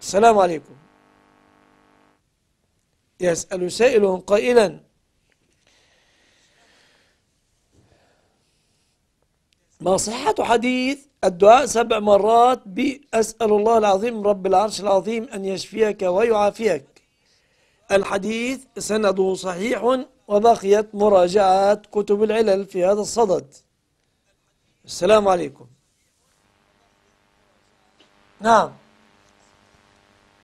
السلام عليكم. يسأل سائل قائلا. ما صحة حديث الدعاء سبع مرات بأسأل الله العظيم رب العرش العظيم أن يشفيك ويعافيك. الحديث سنده صحيح وبقيت مراجعات كتب العلل في هذا الصدد. السلام عليكم. نعم.